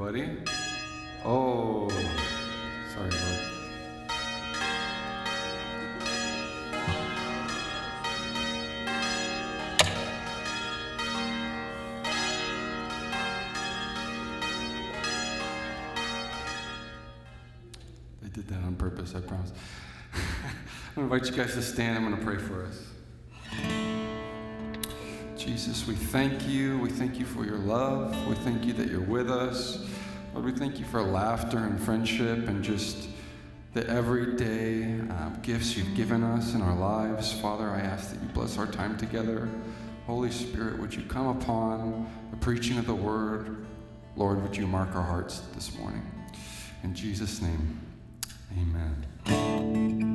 Buddy? Oh, sorry, bud. I did that on purpose, I promise. I'm going to invite you guys to stand. I'm going to pray for us. Jesus, we thank you. We thank you for your love. We thank you that you're with us. Lord, we thank you for laughter and friendship and just the everyday um, gifts you've given us in our lives. Father, I ask that you bless our time together. Holy Spirit, would you come upon the preaching of the word? Lord, would you mark our hearts this morning? In Jesus' name, amen.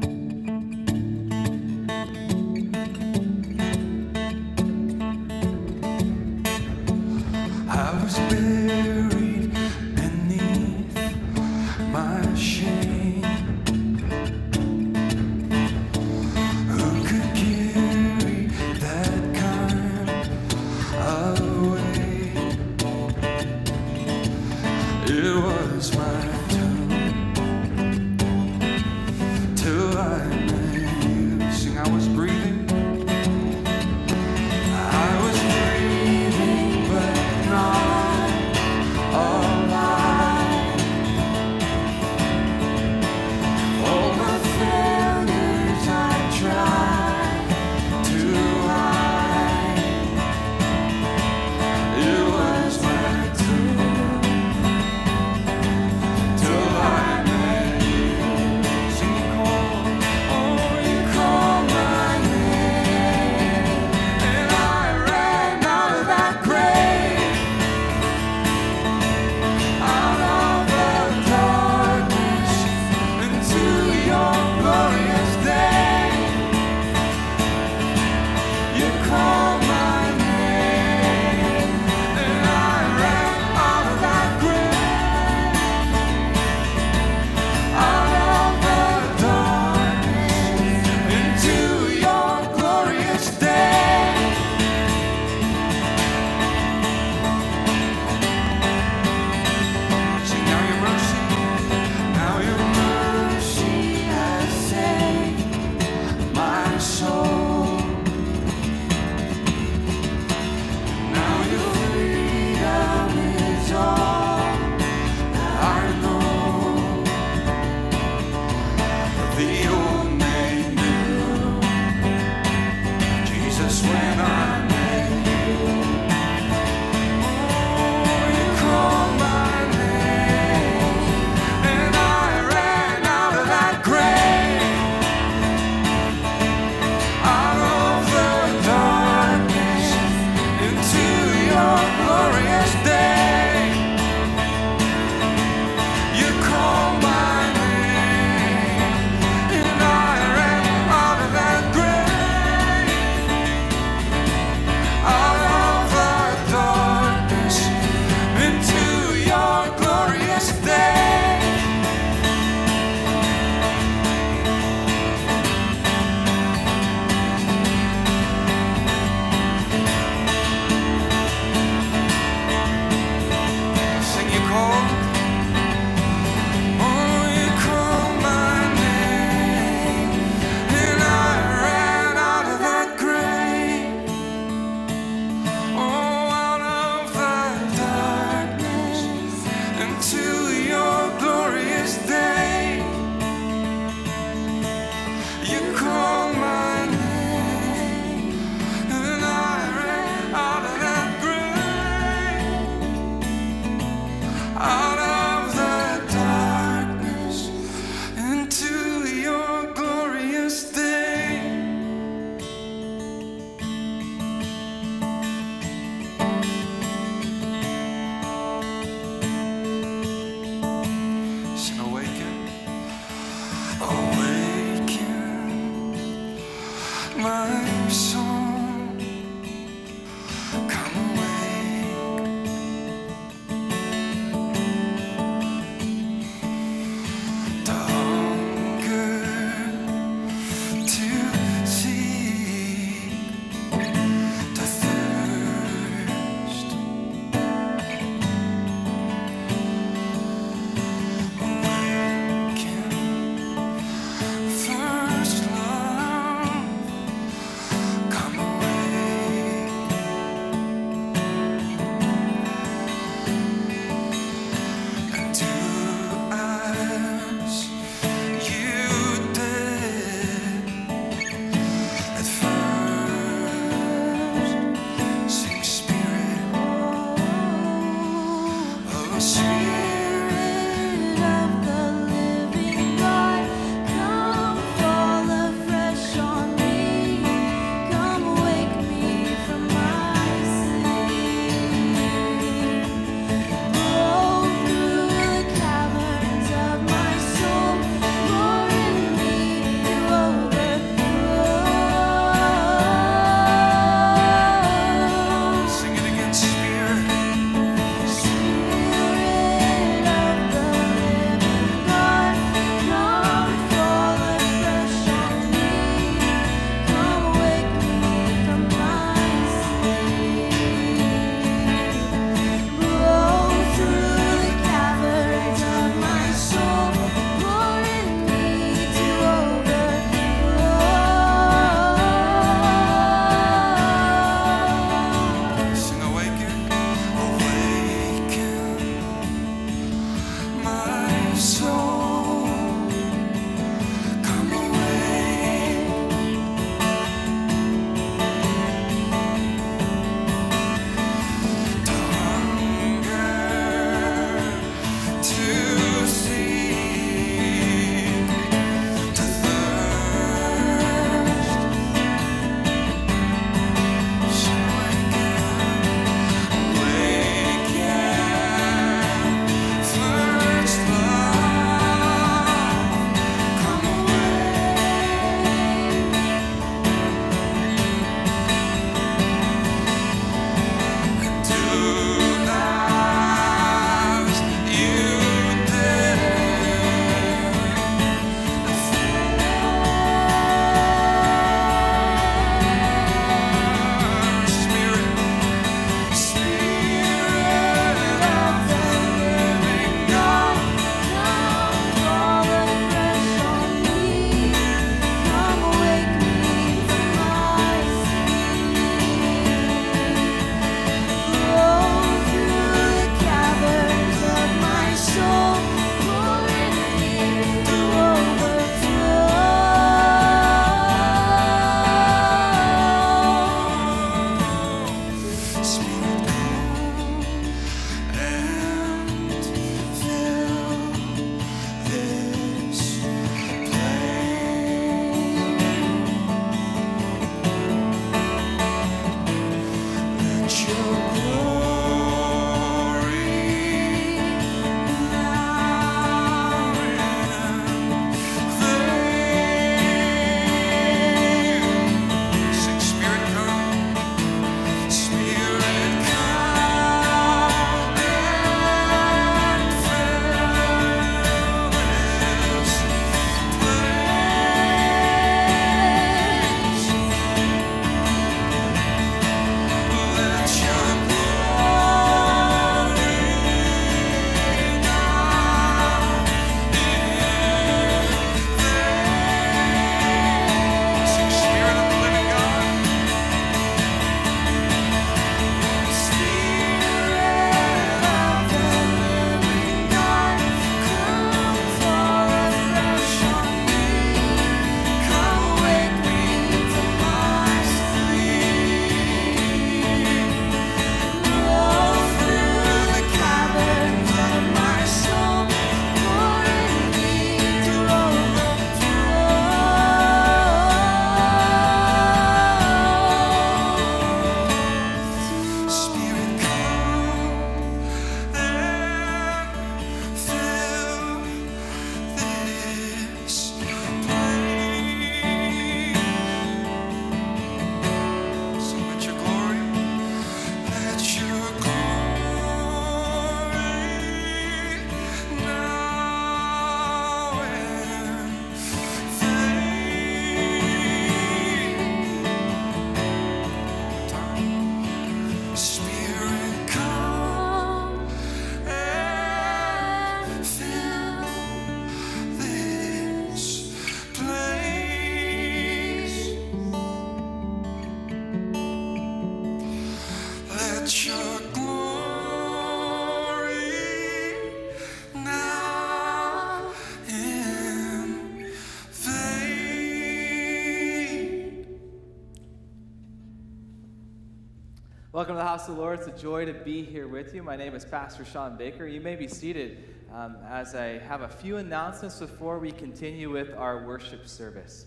Welcome to the house of the Lord. It's a joy to be here with you. My name is Pastor Sean Baker. You may be seated um, as I have a few announcements before we continue with our worship service.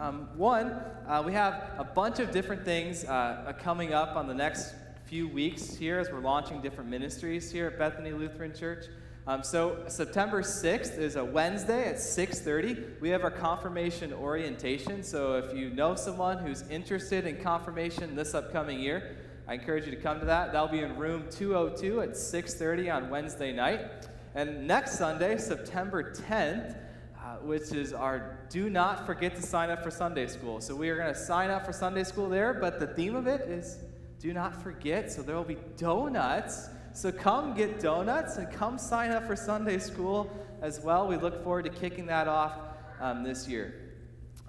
Um, one, uh, we have a bunch of different things uh, coming up on the next few weeks here as we're launching different ministries here at Bethany Lutheran Church. Um, so September 6th is a Wednesday at 6:30. We have our confirmation orientation. So if you know someone who's interested in confirmation this upcoming year, I encourage you to come to that. That'll be in room 202 at 6:30 on Wednesday night. And next Sunday, September 10th, uh, which is our do not forget to sign up for Sunday school. So we are going to sign up for Sunday school there, but the theme of it is do not forget. So there will be donuts. So come get donuts and come sign up for Sunday school as well. We look forward to kicking that off um, this year.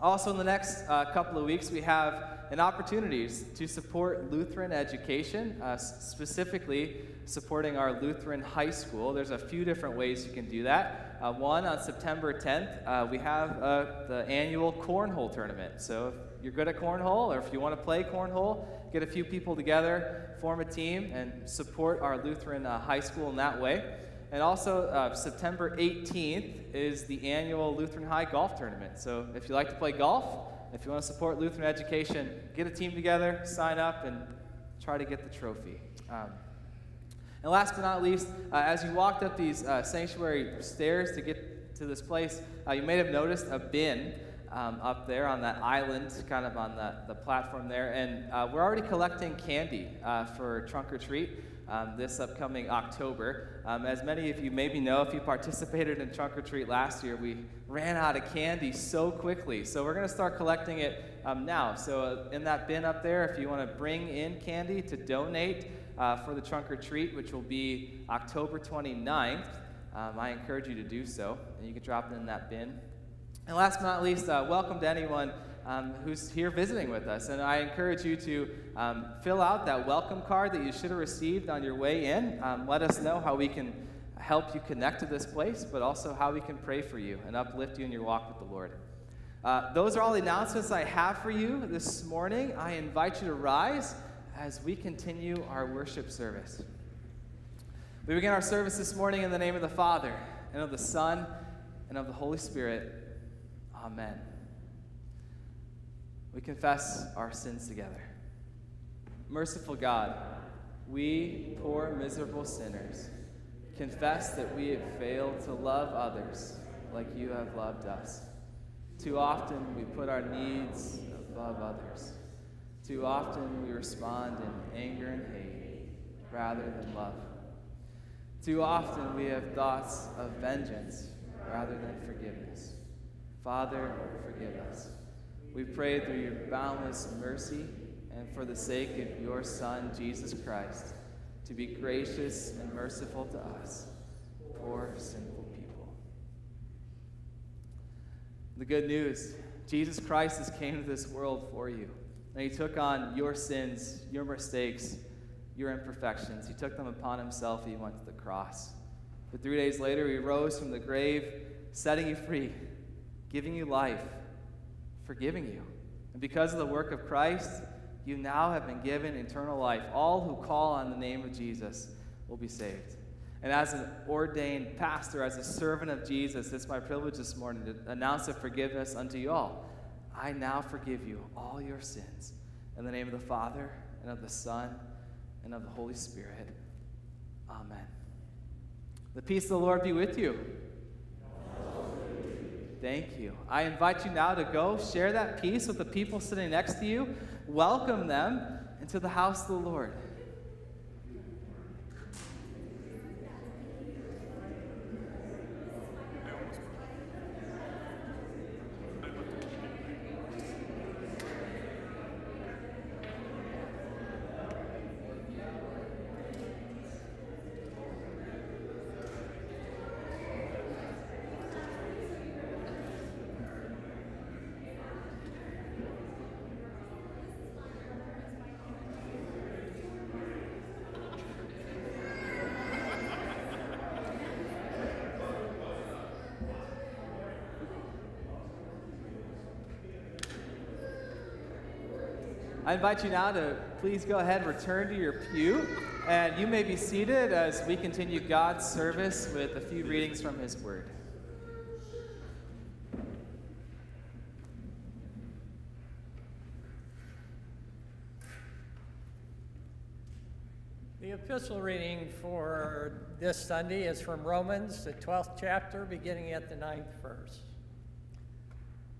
Also, in the next uh, couple of weeks, we have an opportunities to support Lutheran education, uh, specifically supporting our Lutheran high school. There's a few different ways you can do that. Uh, one, on September 10th, uh, we have uh, the annual cornhole tournament. So if you're good at cornhole or if you want to play cornhole, get a few people together, form a team, and support our Lutheran uh, high school in that way. And also, uh, September 18th is the annual Lutheran High Golf Tournament. So if you like to play golf, if you want to support Lutheran education, get a team together, sign up, and try to get the trophy. Um, and last but not least, uh, as you walked up these uh, sanctuary stairs to get to this place, uh, you may have noticed a bin um, up there on that island, kind of on the, the platform there. And uh, we're already collecting candy uh, for trunk or treat. Um, this upcoming October. Um, as many of you maybe know, if you participated in Trunk or Treat last year, we ran out of candy so quickly. So we're going to start collecting it um, now. So uh, in that bin up there, if you want to bring in candy to donate uh, for the Trunk or Treat, which will be October 29th, um, I encourage you to do so. And you can drop it in that bin. And last but not least, uh, welcome to anyone um, who's here visiting with us. And I encourage you to um, fill out that welcome card that you should have received on your way in. Um, let us know how we can help you connect to this place, but also how we can pray for you and uplift you in your walk with the Lord. Uh, those are all the announcements I have for you this morning. I invite you to rise as we continue our worship service. We begin our service this morning in the name of the Father, and of the Son, and of the Holy Spirit. Amen. We confess our sins together. Merciful God, we, poor, miserable sinners, confess that we have failed to love others like you have loved us. Too often we put our needs above others. Too often we respond in anger and hate rather than love. Too often we have thoughts of vengeance rather than forgiveness. Father, forgive us. We pray through your boundless mercy and for the sake of your Son, Jesus Christ, to be gracious and merciful to us, poor, sinful people. The good news Jesus Christ has came to this world for you. And he took on your sins, your mistakes, your imperfections. He took them upon himself. He went to the cross. But three days later, he rose from the grave, setting you free, giving you life, forgiving you. And because of the work of Christ, you now have been given eternal life. All who call on the name of Jesus will be saved. And as an ordained pastor, as a servant of Jesus, it's my privilege this morning to announce the forgiveness unto you all. I now forgive you all your sins. In the name of the Father, and of the Son, and of the Holy Spirit. Amen. The peace of the Lord be with you. Thank you. I invite you now to go share that peace with the people sitting next to you. Welcome them into the house of the Lord. I invite you now to please go ahead and return to your pew, and you may be seated as we continue God's service with a few readings from His Word. The epistle reading for this Sunday is from Romans, the 12th chapter, beginning at the ninth verse.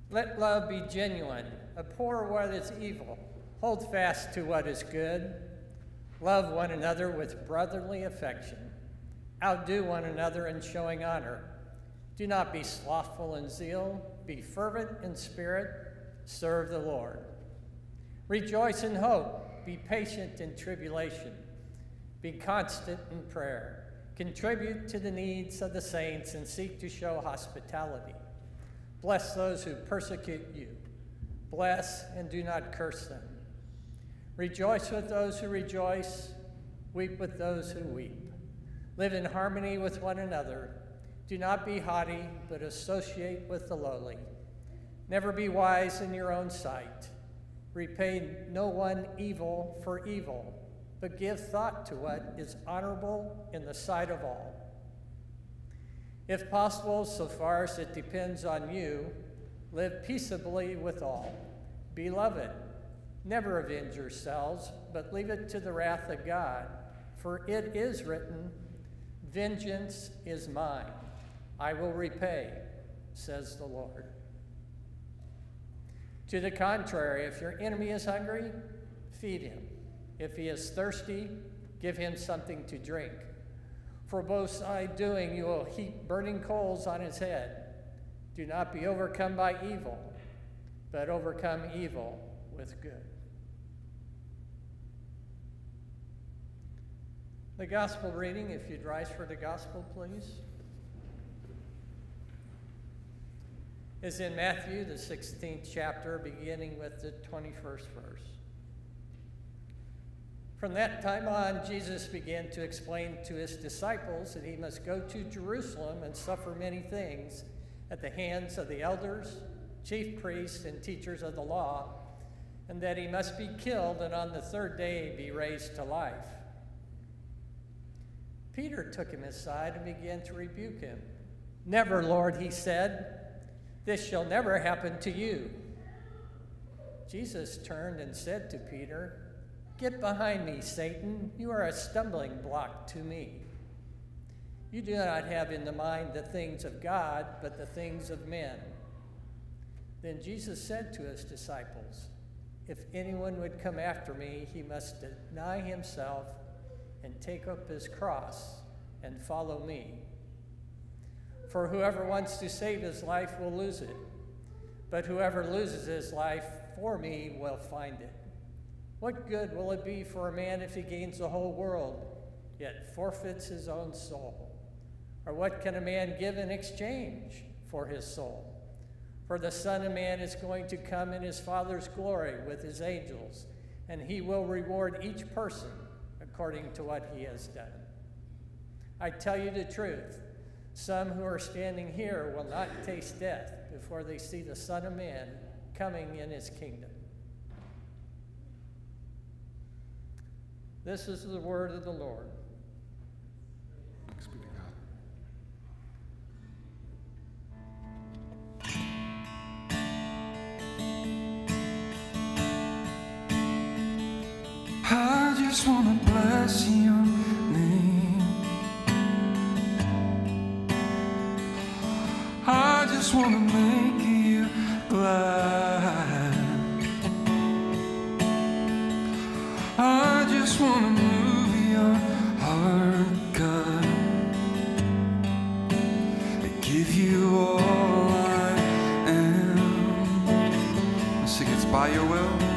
Let love be genuine, abhor what is evil, hold fast to what is good, love one another with brotherly affection, outdo one another in showing honor. Do not be slothful in zeal, be fervent in spirit, serve the Lord. Rejoice in hope, be patient in tribulation. Be constant in prayer. Contribute to the needs of the saints and seek to show hospitality. Bless those who persecute you. Bless and do not curse them. Rejoice with those who rejoice. Weep with those who weep. Live in harmony with one another. Do not be haughty, but associate with the lowly. Never be wise in your own sight. Repay no one evil for evil but give thought to what is honorable in the sight of all. If possible, so far as it depends on you, live peaceably with all. Beloved, never avenge yourselves, but leave it to the wrath of God, for it is written, Vengeance is mine, I will repay, says the Lord. To the contrary, if your enemy is hungry, feed him. If he is thirsty, give him something to drink. For both so doing, you will heap burning coals on his head. Do not be overcome by evil, but overcome evil with good. The gospel reading, if you'd rise for the gospel, please, is in Matthew, the 16th chapter, beginning with the 21st verse. From that time on, Jesus began to explain to his disciples that he must go to Jerusalem and suffer many things at the hands of the elders, chief priests, and teachers of the law, and that he must be killed and on the third day be raised to life. Peter took him aside and began to rebuke him. Never, Lord, he said, this shall never happen to you. Jesus turned and said to Peter, Get behind me, Satan. You are a stumbling block to me. You do not have in the mind the things of God, but the things of men. Then Jesus said to his disciples, If anyone would come after me, he must deny himself and take up his cross and follow me. For whoever wants to save his life will lose it, but whoever loses his life for me will find it. What good will it be for a man if he gains the whole world, yet forfeits his own soul? Or what can a man give in exchange for his soul? For the Son of Man is going to come in his Father's glory with his angels, and he will reward each person according to what he has done. I tell you the truth some who are standing here will not taste death before they see the Son of Man coming in his kingdom. This is the word of the Lord. Thanks be to God. I just want to bless your name. I just want to make you glad. I just want to move your heart, God. And give you all I am. Let's sing it's by your will.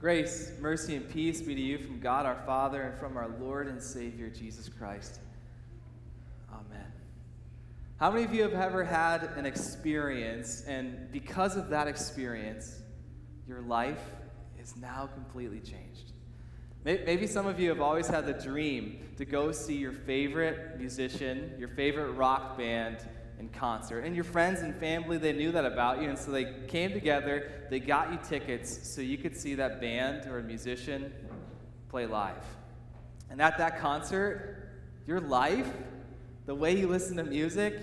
Grace, mercy, and peace be to you from God our Father and from our Lord and Savior Jesus Christ. Amen. How many of you have ever had an experience, and because of that experience, your life is now completely changed? Maybe some of you have always had the dream to go see your favorite musician, your favorite rock band in concert. And your friends and family, they knew that about you, and so they came together, they got you tickets so you could see that band or a musician play live. And at that concert, your life, the way you listen to music,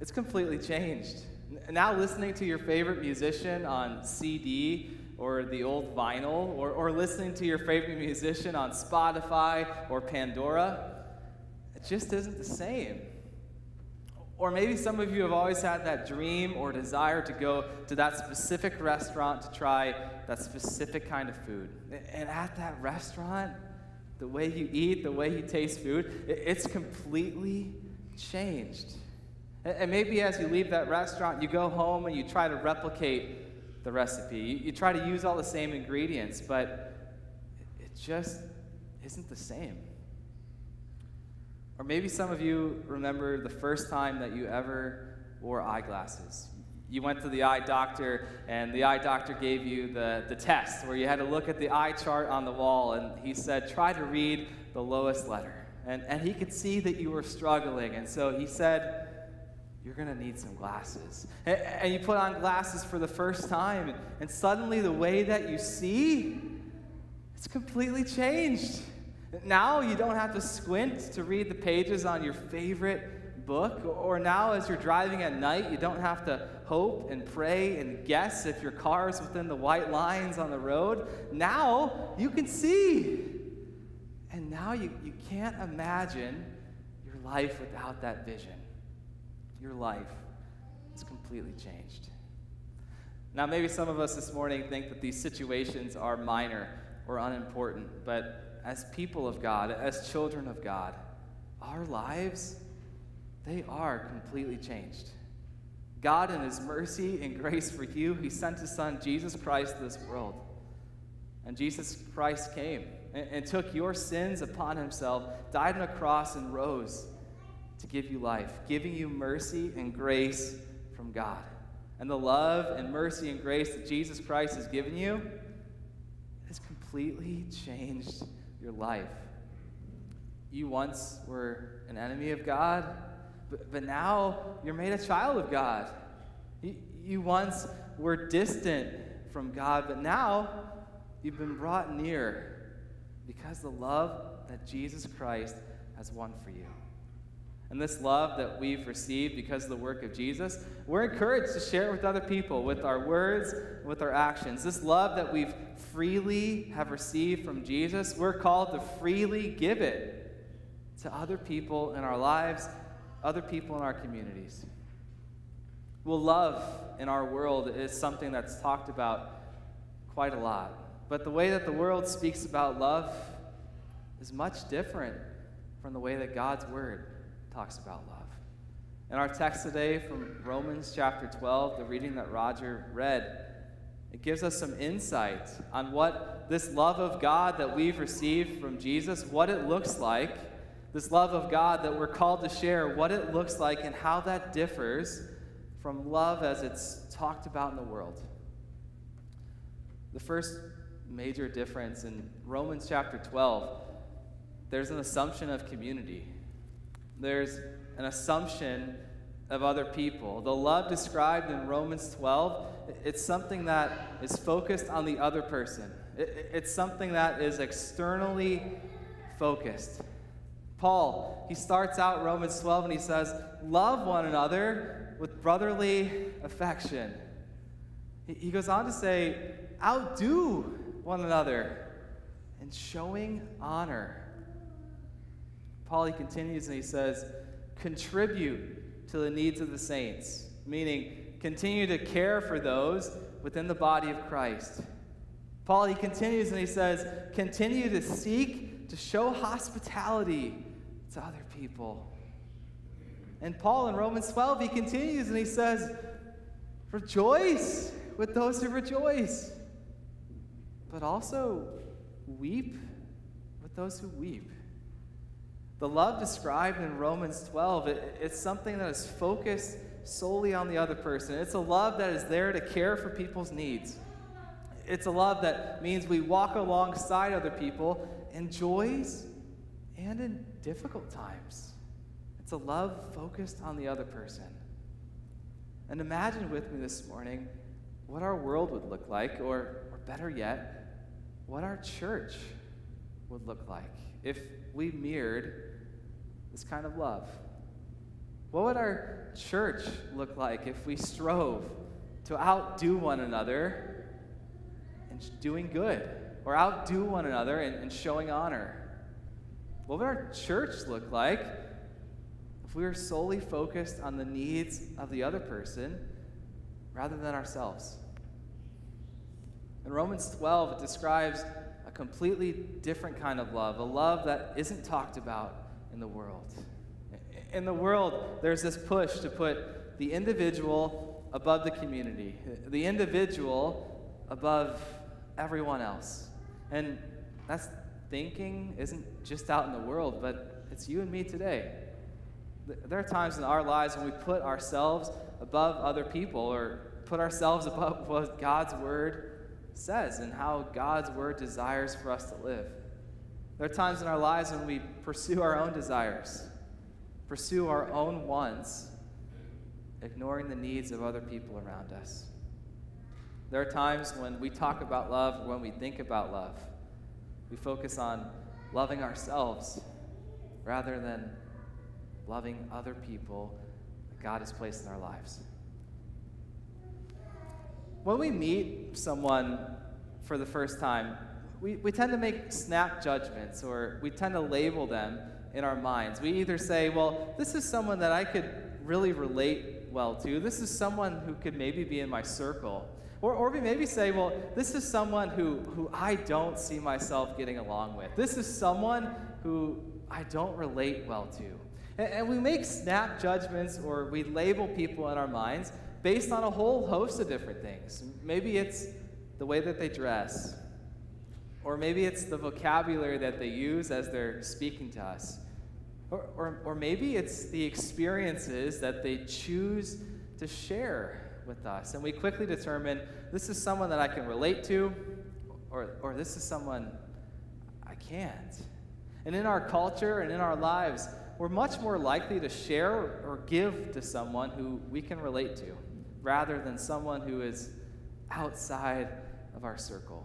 it's completely changed. Now, listening to your favorite musician on CD or the old vinyl, or, or listening to your favorite musician on Spotify or Pandora, it just isn't the same. Or maybe some of you have always had that dream or desire to go to that specific restaurant to try that specific kind of food. And at that restaurant, the way you eat, the way you taste food, it's completely changed. And maybe as you leave that restaurant, you go home and you try to replicate the recipe. You try to use all the same ingredients, but it just isn't the same. Or maybe some of you remember the first time that you ever wore eyeglasses. You went to the eye doctor, and the eye doctor gave you the, the test where you had to look at the eye chart on the wall, and he said, try to read the lowest letter. And, and he could see that you were struggling, and so he said, You're going to need some glasses. And, and you put on glasses for the first time, and suddenly the way that you see, it's completely changed. Now you don't have to squint to read the pages on your favorite book, or now as you're driving at night, you don't have to hope and pray and guess if your car is within the white lines on the road. Now you can see. And now you, you can't imagine your life without that vision. Your life is completely changed. Now, maybe some of us this morning think that these situations are minor or unimportant, but as people of God, as children of God, our lives, they are completely changed. God, in His mercy and grace for you, He sent His Son, Jesus Christ, to this world. And Jesus Christ came and, and took your sins upon Himself, died on a cross, and rose to give you life, giving you mercy and grace from God. And the love and mercy and grace that Jesus Christ has given you has completely changed your life. You once were an enemy of God, but, but now you're made a child of God. You, you once were distant from God, but now you've been brought near because the love that Jesus Christ has won for you. And this love that we've received because of the work of Jesus, we're encouraged to share it with other people with our words, with our actions. This love that we've freely have received from Jesus, we're called to freely give it to other people in our lives, other people in our communities. Well, love in our world is something that's talked about quite a lot. But the way that the world speaks about love is much different from the way that God's word talks about love. In our text today from Romans chapter 12, the reading that Roger read, it gives us some insight on what this love of God that we've received from Jesus, what it looks like, this love of God that we're called to share, what it looks like, and how that differs from love as it's talked about in the world. The first major difference in Romans chapter 12, there's an assumption of community. There's an assumption of other people. The love described in Romans 12, it's something that is focused on the other person. It's something that is externally focused. Paul, he starts out Romans 12 and he says, Love one another with brotherly affection. He goes on to say, Outdo one another in showing honor. Paul, he continues and he says, Contribute to the needs of the saints, meaning continue to care for those within the body of Christ. Paul, he continues and he says, Continue to seek to show hospitality to other people. And Paul in Romans 12, he continues and he says, Rejoice with those who rejoice, but also weep with those who weep. The love described in Romans 12, it, it's something that is focused solely on the other person. It's a love that is there to care for people's needs. It's a love that means we walk alongside other people in joys and in difficult times. It's a love focused on the other person. And imagine with me this morning what our world would look like, or, or better yet, what our church would look like if we mirrored this kind of love. What would our church look like if we strove to outdo one another in doing good, or outdo one another in, in showing honor? What would our church look like if we were solely focused on the needs of the other person rather than ourselves? In Romans 12, it describes a completely different kind of love, a love that isn't talked about in the world. In the world, there's this push to put the individual above the community, the individual above everyone else. And that's thinking isn't just out in the world, but it's you and me today. There are times in our lives when we put ourselves above other people or put ourselves above what God's word says and how God's word desires for us to live. There are times in our lives when we pursue our own desires, pursue our own wants, ignoring the needs of other people around us. There are times when we talk about love, when we think about love, we focus on loving ourselves rather than loving other people that God has placed in our lives. When we meet someone for the first time, we, we tend to make snap judgments or we tend to label them in our minds. We either say, well, this is someone that I could really relate well to, this is someone who could maybe be in my circle. Or, or we maybe say, well, this is someone who, who I don't see myself getting along with. This is someone who I don't relate well to. And, and we make snap judgments or we label people in our minds based on a whole host of different things. Maybe it's the way that they dress, or maybe it's the vocabulary that they use as they're speaking to us. Or, or, or maybe it's the experiences that they choose to share with us. And we quickly determine this is someone that I can relate to, or, or this is someone I can't. And in our culture and in our lives, we're much more likely to share or give to someone who we can relate to rather than someone who is outside of our circle.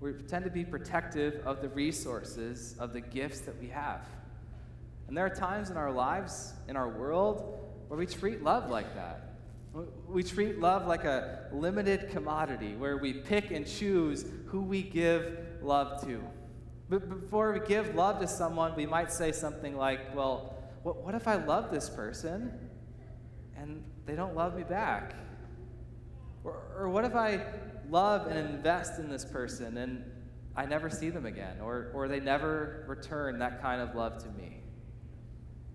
We tend to be protective of the resources, of the gifts that we have. And there are times in our lives, in our world, where we treat love like that. We treat love like a limited commodity where we pick and choose who we give love to. But before we give love to someone, we might say something like, Well, what, if I love this person and they don't love me back? Or, or what if I love and invest in this person and I never see them again? Or, or they never return that kind of love to me?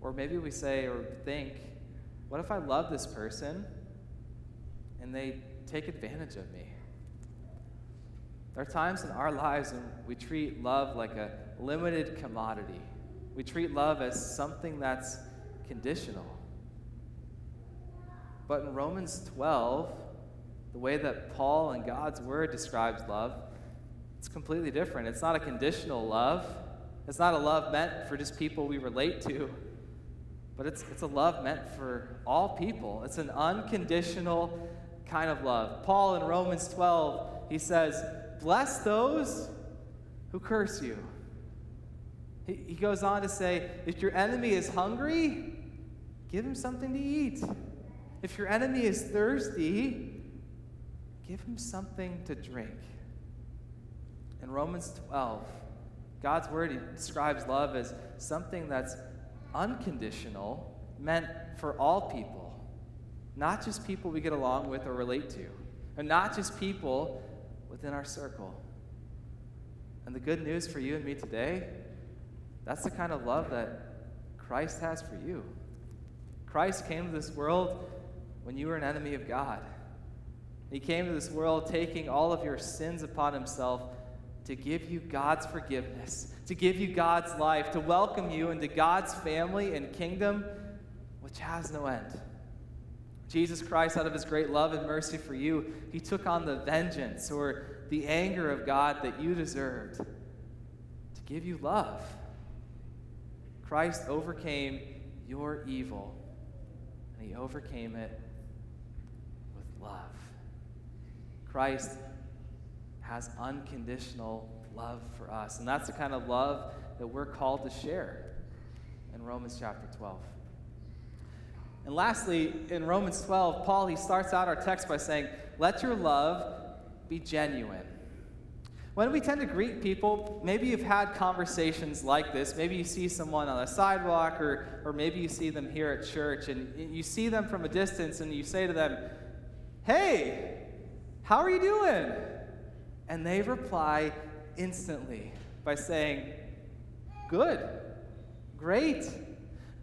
Or maybe we say or think, What if I love this person and they take advantage of me? There are times in our lives when we treat love like a limited commodity. We treat love as something that's conditional. But in Romans 12, the way that Paul and God's Word describes love, it's completely different. It's not a conditional love, it's not a love meant for just people we relate to, but it's, it's a love meant for all people. It's an unconditional kind of love. Paul in Romans 12, he says, Bless those who curse you. He, he goes on to say, If your enemy is hungry, give him something to eat. If your enemy is thirsty, give him something to drink. In Romans 12, God's word describes love as something that's unconditional, meant for all people, not just people we get along with or relate to, and not just people within our circle. And the good news for you and me today, that's the kind of love that Christ has for you. Christ came to this world when you were an enemy of God. He came to this world taking all of your sins upon himself to give you God's forgiveness, to give you God's life, to welcome you into God's family and kingdom, which has no end. Jesus Christ, out of his great love and mercy for you, he took on the vengeance or the anger of God that you deserved to give you love. Christ overcame your evil, and he overcame it with love. Christ has unconditional love for us, and that's the kind of love that we're called to share in Romans chapter 12. And lastly, in Romans 12, Paul he starts out our text by saying, "Let your love be genuine." When we tend to greet people, maybe you've had conversations like this. Maybe you see someone on a sidewalk, or, or maybe you see them here at church, and you see them from a distance, and you say to them, Hey, how are you doing? And they reply instantly by saying, Good, great,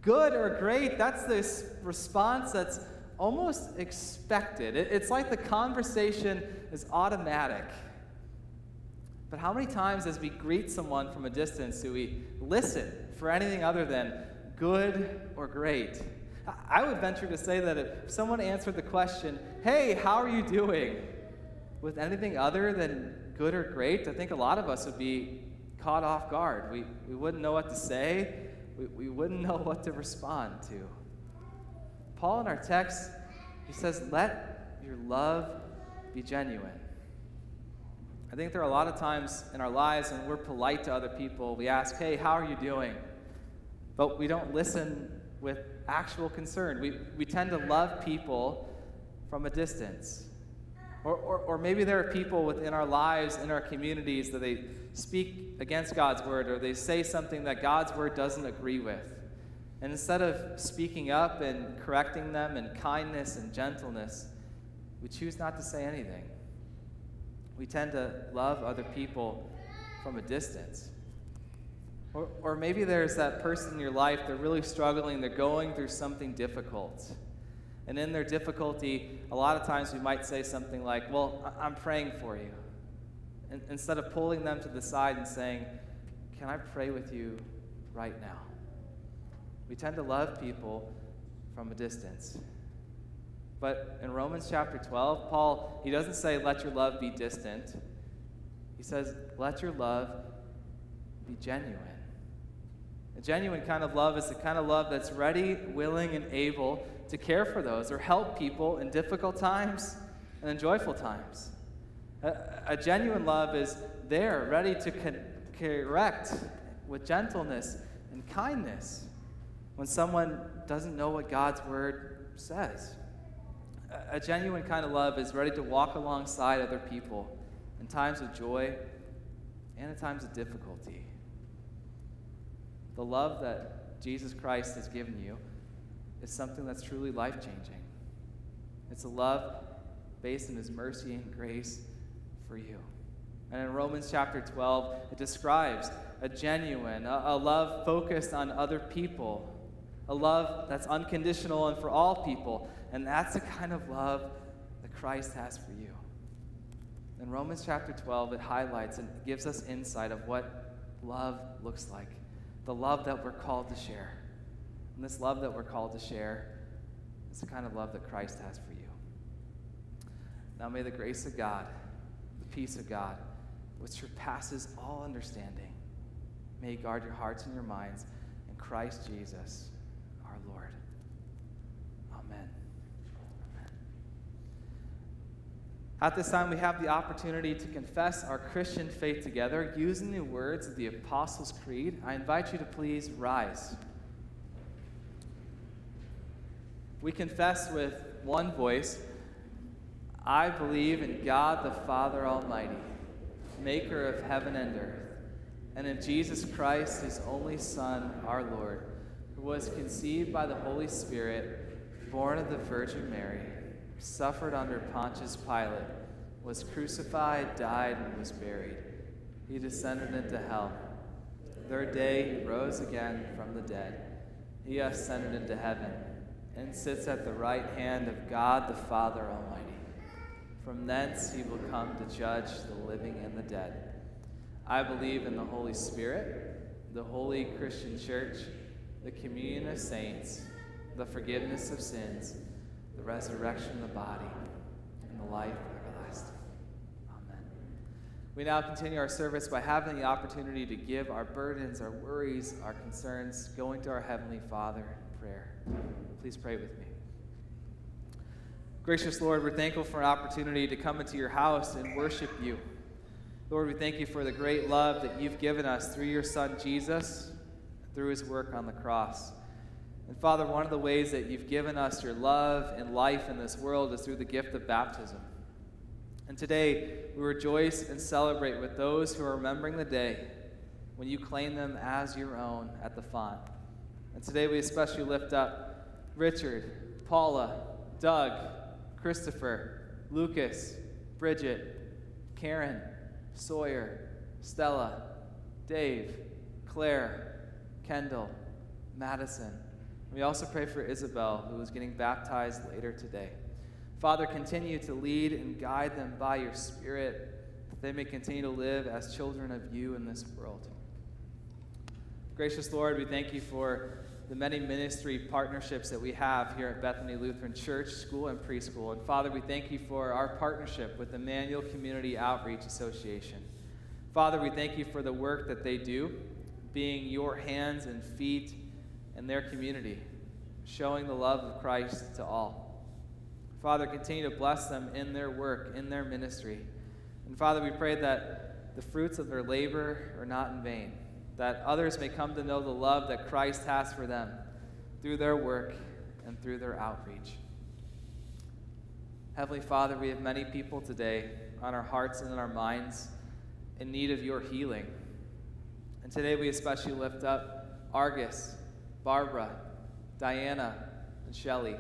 good or great. That's this response that's almost expected. It's like the conversation is automatic. But how many times, as we greet someone from a distance, do we listen for anything other than good or great? I- would venture to say that if someone answered the question, Hey, how are you doing? With anything other than good or great, I think a lot of us would be caught off guard. We, we wouldn't know what to say, we, we wouldn't know what to respond to. Paul in our text, he says, Let your love be genuine. I think there are a lot of times in our lives when we're polite to other people, we ask, Hey, how are you doing? But we don't listen with actual concern. We, we tend to love people from a distance. Or, or, or maybe there are people within our lives, in our communities, that they speak against God's word or they say something that God's word doesn't agree with. And instead of speaking up and correcting them in kindness and gentleness, we choose not to say anything. We tend to love other people from a distance. Or, or maybe there's that person in your life, they're really struggling, they're going through something difficult. And in their difficulty, a lot of times we might say something like, Well, I'm praying for you. And instead of pulling them to the side and saying, Can I pray with you right now? We tend to love people from a distance. But in Romans chapter 12, Paul, he doesn't say, Let your love be distant. He says, Let your love be genuine. A genuine kind of love is the kind of love that's ready, willing, and able to care for those or help people in difficult times and in joyful times. A, a genuine love is there, ready to con- correct with gentleness and kindness when someone doesn't know what God's word says. A, a genuine kind of love is ready to walk alongside other people in times of joy and in times of difficulty. The love that Jesus Christ has given you is something that's truly life changing. It's a love based in his mercy and grace for you. And in Romans chapter 12, it describes a genuine, a, a love focused on other people, a love that's unconditional and for all people. And that's the kind of love that Christ has for you. In Romans chapter 12, it highlights and gives us insight of what love looks like the love that we're called to share. And this love that we're called to share is the kind of love that Christ has for you. Now may the grace of God, the peace of God, which surpasses all understanding, may guard your hearts and your minds in Christ Jesus, our Lord. Amen. Amen. At this time, we have the opportunity to confess our Christian faith together using the words of the Apostles' Creed. I invite you to please rise. We confess with one voice I believe in God the Father Almighty, maker of heaven and earth, and in Jesus Christ, his only Son, our Lord, who was conceived by the Holy Spirit, born of the Virgin Mary, suffered under Pontius Pilate, was crucified, died, and was buried. He descended into hell. Third day, he rose again from the dead. He ascended into heaven and sits at the right hand of God the Father Almighty. From thence he will come to judge the living and the dead. I believe in the Holy Spirit, the holy Christian church, the communion of saints, the forgiveness of sins, the resurrection of the body, and the life everlasting. Amen. We now continue our service by having the opportunity to give our burdens, our worries, our concerns, going to our Heavenly Father prayer. Please pray with me. Gracious Lord, we're thankful for an opportunity to come into your house and worship you. Lord, we thank you for the great love that you've given us through your Son Jesus, through his work on the cross. And Father, one of the ways that you've given us your love and life in this world is through the gift of baptism. And today, we rejoice and celebrate with those who are remembering the day when you claim them as your own at the font. And today, we especially lift up Richard, Paula, Doug, Christopher, Lucas, Bridget, Karen, Sawyer, Stella, Dave, Claire, Kendall, Madison. We also pray for Isabel, who is getting baptized later today. Father, continue to lead and guide them by your Spirit, that they may continue to live as children of you in this world. Gracious Lord, we thank you for the many ministry partnerships that we have here at Bethany Lutheran Church, School, and Preschool. And Father, we thank you for our partnership with the Manual Community Outreach Association. Father, we thank you for the work that they do, being your hands and feet in their community, showing the love of Christ to all. Father, continue to bless them in their work, in their ministry. And Father, we pray that the fruits of their labor are not in vain that others may come to know the love that Christ has for them through their work and through their outreach. Heavenly Father, we have many people today on our hearts and in our minds in need of your healing. And today we especially lift up Argus, Barbara, Diana, and Shelley.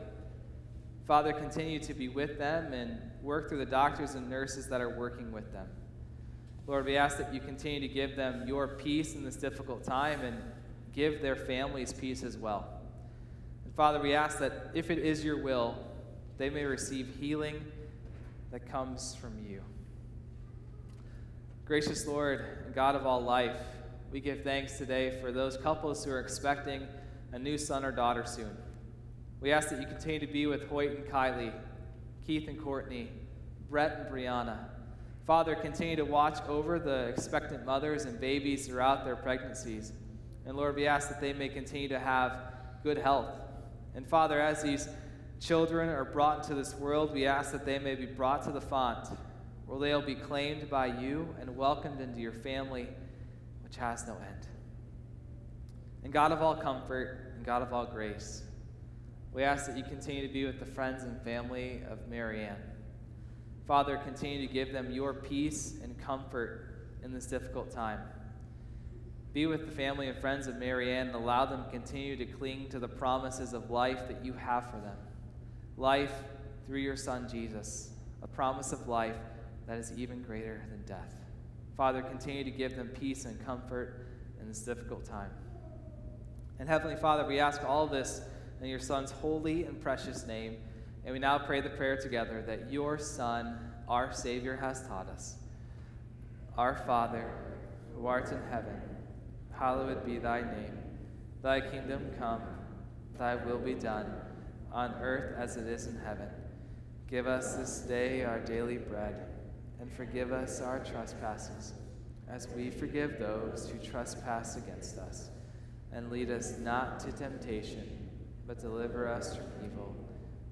Father, continue to be with them and work through the doctors and nurses that are working with them. Lord, we ask that you continue to give them your peace in this difficult time and give their families peace as well. And Father, we ask that if it is your will, they may receive healing that comes from you. Gracious Lord and God of all life, we give thanks today for those couples who are expecting a new son or daughter soon. We ask that you continue to be with Hoyt and Kylie, Keith and Courtney, Brett and Brianna. Father, continue to watch over the expectant mothers and babies throughout their pregnancies. And Lord, we ask that they may continue to have good health. And Father, as these children are brought into this world, we ask that they may be brought to the font, where they'll be claimed by you and welcomed into your family, which has no end. And God of all comfort and God of all grace, we ask that you continue to be with the friends and family of Marianne. Father, continue to give them your peace and comfort in this difficult time. Be with the family and friends of Marianne and allow them to continue to cling to the promises of life that you have for them. Life through your Son, Jesus, a promise of life that is even greater than death. Father, continue to give them peace and comfort in this difficult time. And Heavenly Father, we ask all this in your Son's holy and precious name. And we now pray the prayer together that your Son, our Savior, has taught us. Our Father, who art in heaven, hallowed be thy name. Thy kingdom come, thy will be done, on earth as it is in heaven. Give us this day our daily bread, and forgive us our trespasses, as we forgive those who trespass against us. And lead us not to temptation, but deliver us from evil.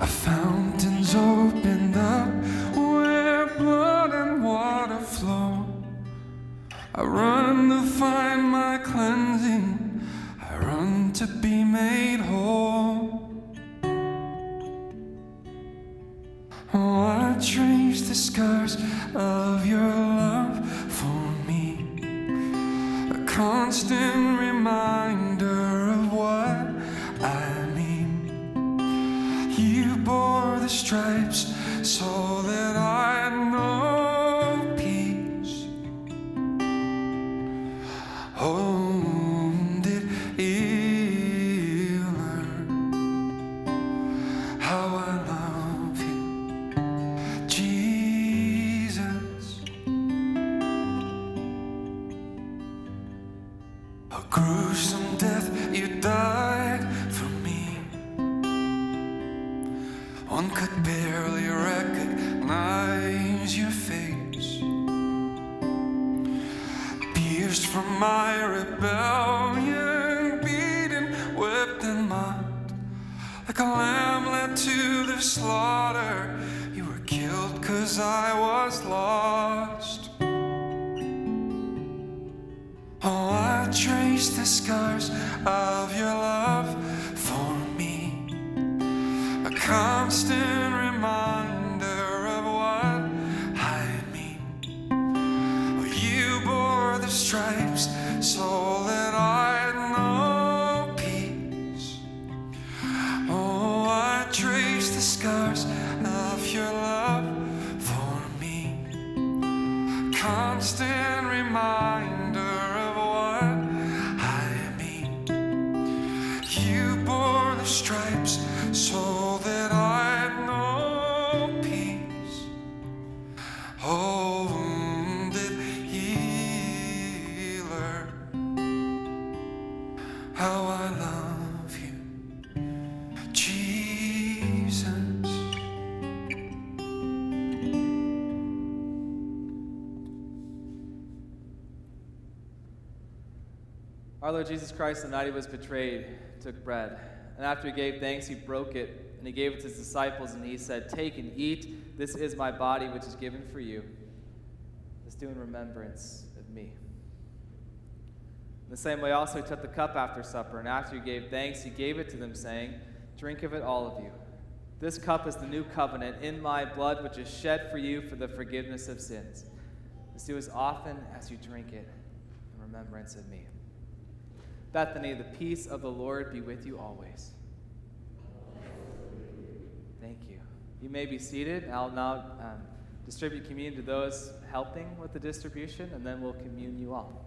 A fountain's opened up where blood and water flow. I run to find my cleansing. I run to be made whole. Oh, I trace the scars of your love for me. A constant bore the scars of your love for me. Constant Christ, the night he was betrayed, took bread. And after he gave thanks, he broke it, and he gave it to his disciples, and he said, Take and eat. This is my body, which is given for you. This do in remembrance of me. In the same way, also, he took the cup after supper, and after he gave thanks, he gave it to them, saying, Drink of it, all of you. This cup is the new covenant in my blood, which is shed for you for the forgiveness of sins. This do as often as you drink it in remembrance of me. Bethany, the peace of the Lord be with you always. Thank you. You may be seated. I'll now um, distribute communion to those helping with the distribution, and then we'll commune you all.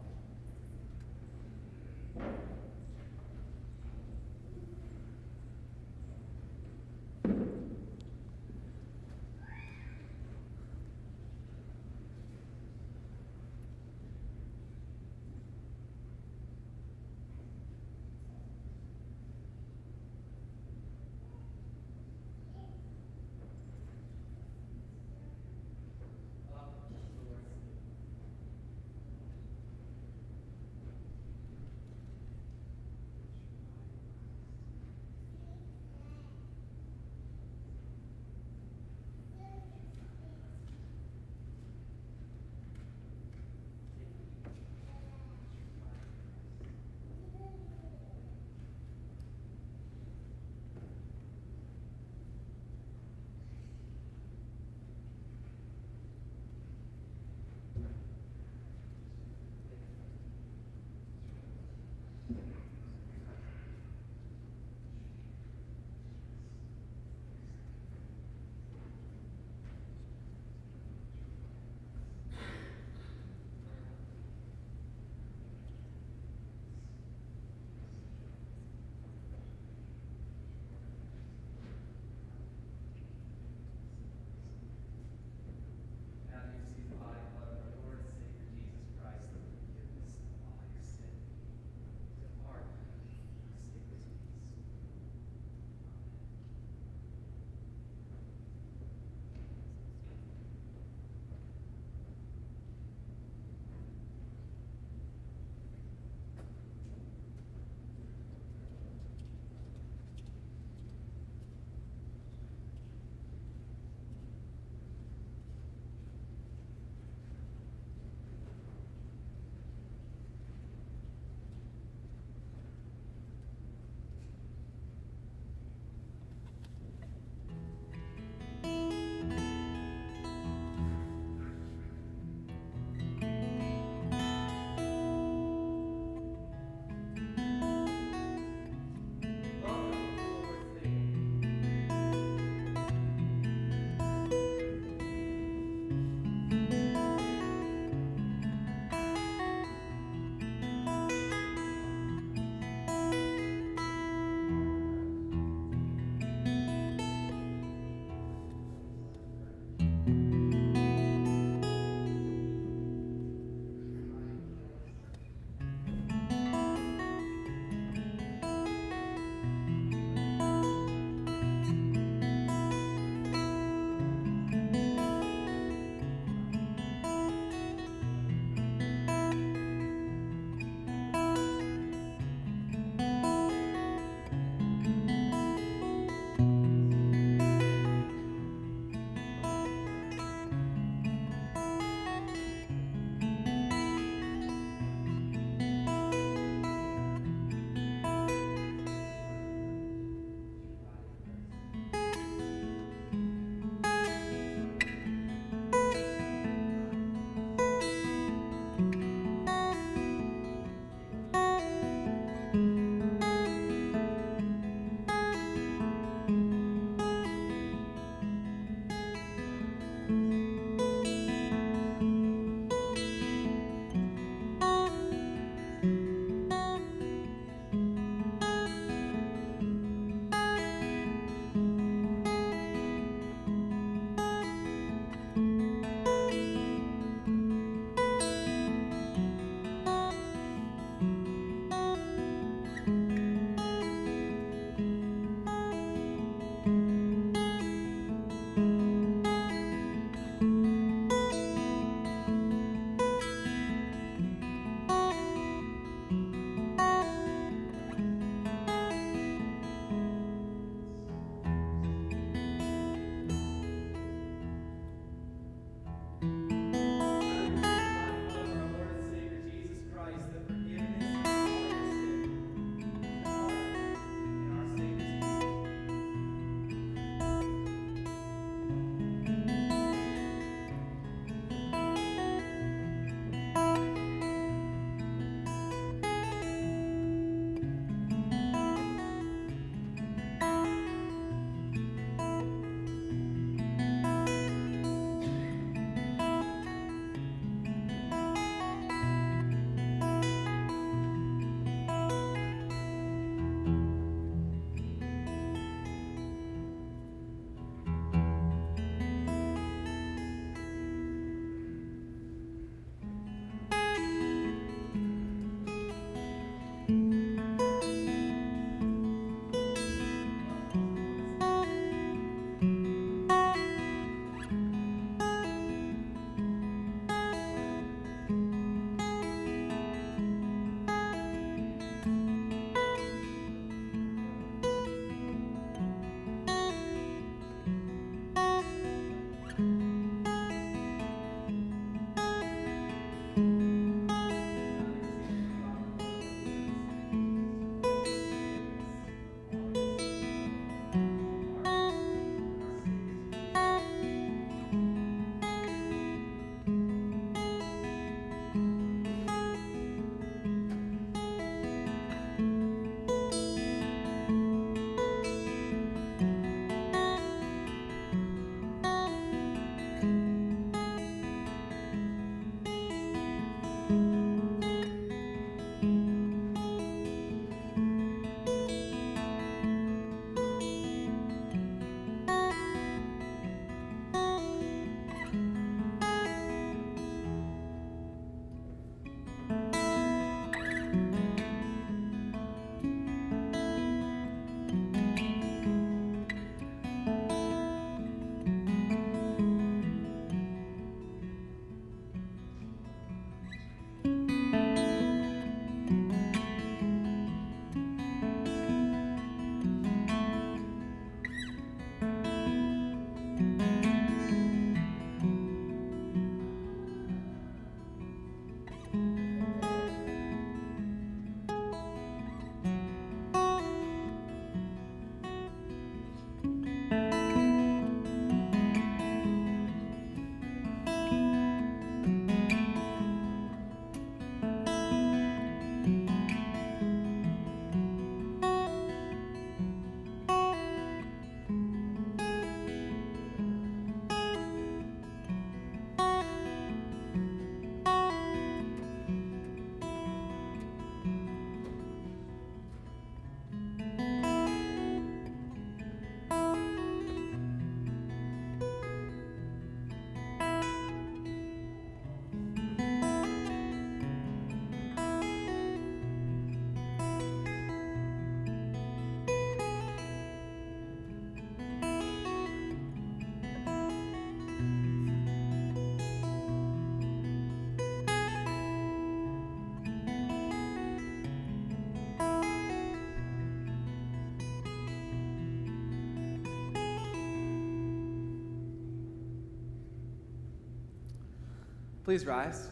Please rise.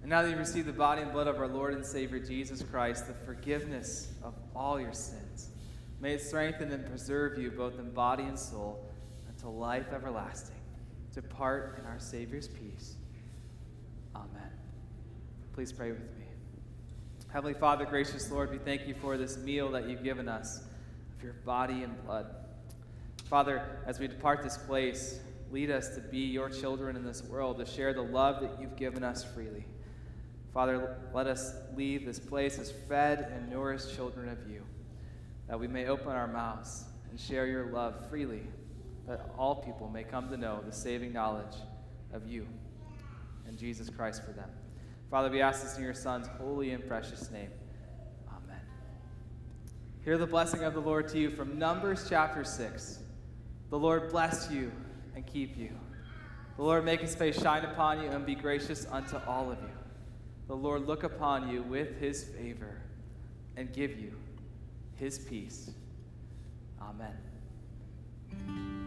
And now that you've received the body and blood of our Lord and Savior Jesus Christ, the forgiveness of all your sins, may it strengthen and preserve you both in body and soul until life everlasting. Depart in our Savior's peace. Amen. Please pray with me. Heavenly Father, gracious Lord, we thank you for this meal that you've given us of your body and blood. Father, as we depart this place, lead us to be your children in this world, to share the love that you've given us freely. Father, let us leave this place as fed and nourished children of you, that we may open our mouths and share your love freely, that all people may come to know the saving knowledge of you and Jesus Christ for them. Father, we ask this in your Son's holy and precious name. Amen. Hear the blessing of the Lord to you from Numbers chapter 6. The Lord bless you and keep you. The Lord make his face shine upon you and be gracious unto all of you. The Lord look upon you with his favor and give you his peace. Amen.